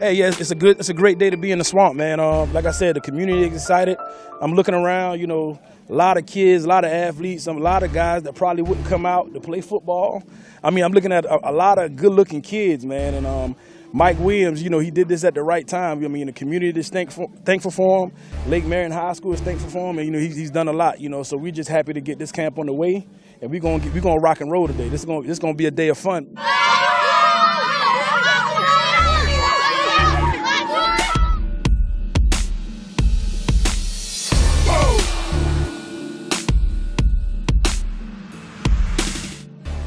Hey, yes, it's a good, it's a great day to be in the swamp, man. Um, like I said, the community is excited. I'm looking around, you know, a lot of kids, a lot of athletes, a lot of guys that probably wouldn't come out to play football. I mean, I'm looking at a, a lot of good-looking kids, man, and um, Mike Williams, you know, he did this at the right time. I mean, the community is thankful, thankful for him. Lake Marion High School is thankful for him, and you know, he's, he's done a lot. You know, so we're just happy to get this camp on the way, and we're gonna we're gonna rock and roll today. This is gonna this is gonna be a day of fun.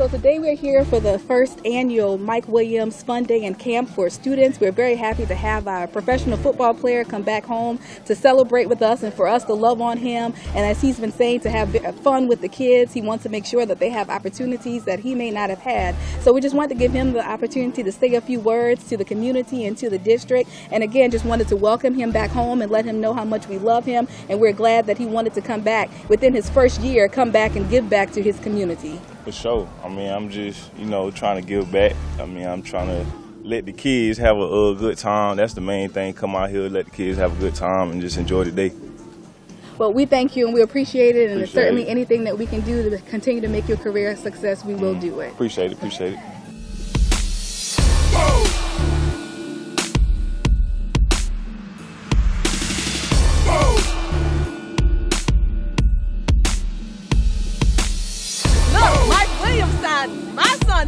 So today we're here for the first annual Mike Williams Fun Day and Camp for students. We're very happy to have our professional football player come back home to celebrate with us and for us to love on him. And as he's been saying, to have uh, fun with the kids. He wants to make sure that they have opportunities that he may not have had. So we just wanted to give him the opportunity to say a few words to the community and to the district. And again, just wanted to welcome him back home and let him know how much we love him. And we're glad that he wanted to come back within his first year, come back and give back to his community. For sure. I mean, I'm just, you know, trying to give back. I mean, I'm trying to let the kids have a, a good time. That's the main thing. Come out here, let the kids have a good time, and just enjoy the day. Well, we thank you and we appreciate it, and Appreciate certainly it. anything that we can do to continue to make your career a success, we will mm-hmm. do it. Appreciate it. Appreciate it.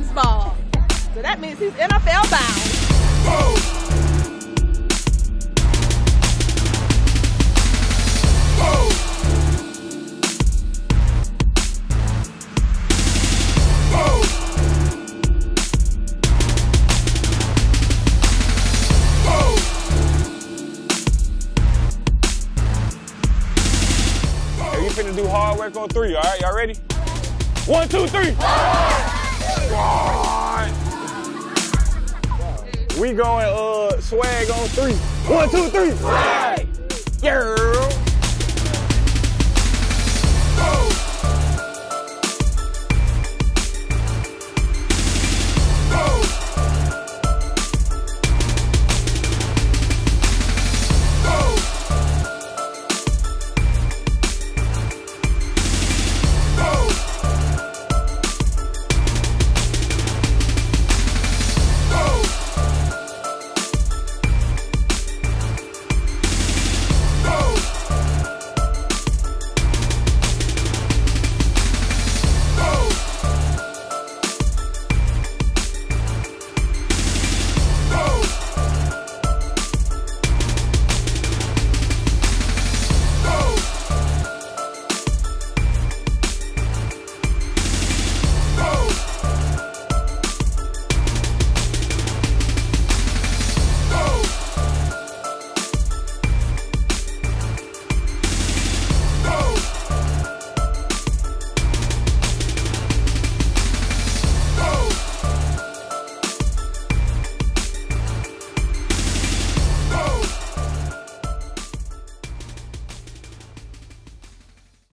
Ball. So that means he's NFL bound. We finna do hard work on three, all right? Y'all ready? One, two, three. We going uh swag on three. One, two, three. Swag. Yeah.